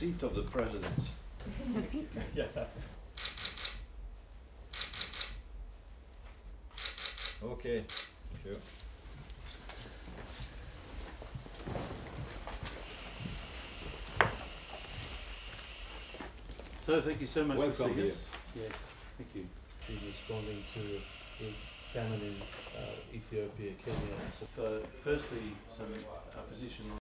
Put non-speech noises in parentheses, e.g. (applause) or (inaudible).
seat of the president. Yeah. (laughs) Okay, thank. So thank you so much for seeing us. Yes, thank you. Been responding to the famine in uh, Ethiopia, Kenya. So, uh, firstly, some uh, opposition.